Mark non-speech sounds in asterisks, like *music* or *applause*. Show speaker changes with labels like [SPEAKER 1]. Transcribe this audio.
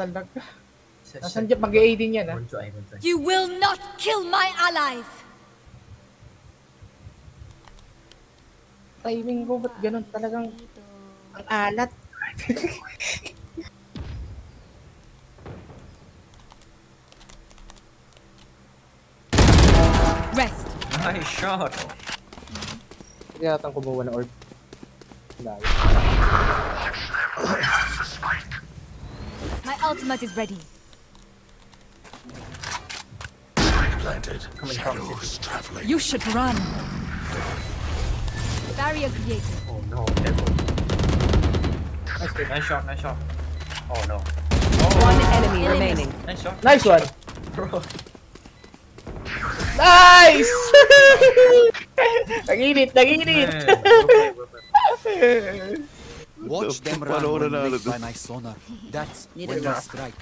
[SPEAKER 1] talaga.
[SPEAKER 2] Sa-
[SPEAKER 1] Nasaan
[SPEAKER 2] sa-
[SPEAKER 1] dyan? Mag-A din yan, ah.
[SPEAKER 2] Bunso ay, bunso ay.
[SPEAKER 3] You will not kill my allies!
[SPEAKER 1] Timing ko, ba't ganun talagang ang alat? *laughs*
[SPEAKER 3] Rest.
[SPEAKER 2] Nice shot!
[SPEAKER 1] Kaya yatang kumuha ng orb. Layo.
[SPEAKER 3] Ultimate is ready.
[SPEAKER 4] Planted.
[SPEAKER 2] Coming
[SPEAKER 4] Shadows traveling.
[SPEAKER 3] You should run. Barrier created.
[SPEAKER 2] Oh no, careful. Nice, good. nice shot, nice shot. Oh no.
[SPEAKER 5] One oh. enemy
[SPEAKER 3] Enemy.
[SPEAKER 5] remaining.
[SPEAKER 2] Nice shot.
[SPEAKER 1] Nice one!
[SPEAKER 2] Bro.
[SPEAKER 1] Nice! *laughs* naginit, naginit! *laughs*
[SPEAKER 2] Man, okay, okay.
[SPEAKER 6] Watch them run
[SPEAKER 4] paano ko
[SPEAKER 6] when
[SPEAKER 4] nanalo
[SPEAKER 6] lit
[SPEAKER 4] dun?
[SPEAKER 6] by my sonar. That's
[SPEAKER 3] Neither
[SPEAKER 6] when they
[SPEAKER 3] I.
[SPEAKER 6] strike.